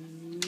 Mm-hmm.